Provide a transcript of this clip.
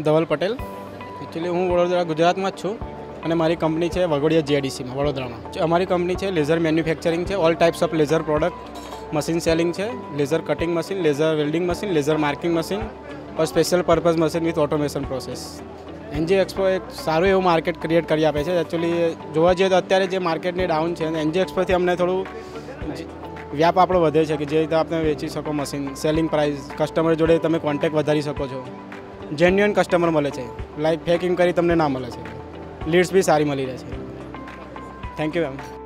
Dhaval Patel actually હું વડોદરા ગુજરાતમાં જ છું અને મારી કંપની છે વગોડિયા જીઆઈડીસીમાં વડોદરામાં જે અમારી કંપની છે લેઝર મેન્યુફેક્ચરિંગ છે all types of laser product machine selling છે laser cutting machine laser welding machine laser marking machine or special purpose machine with automation process NG expo એક સારું એવું માર્કેટ ક્રિએટ કરી આપે છે એકચ્યુઅલી જોવા જઈએ તો અત્યારે જે માર્કેટની ડાઉન છે એનજી એક્સપોથી અમને થોડું જે- વ્યાપ આપણો વધે છે કે જે રીતે આપણે વેચી શકો મશીન સેલિંગ પ્રાઇસ કસ્ટમર જોડે તમે કોન્ટેક્ટ વધારી શકો છો જેન્યુઅન કસ્ટમર મળે છે. લાઈક ફેકિંગ કરી તમને ના મળે છે. લીડ્સ બી સારી મળી રહે છે. Thank you ma'am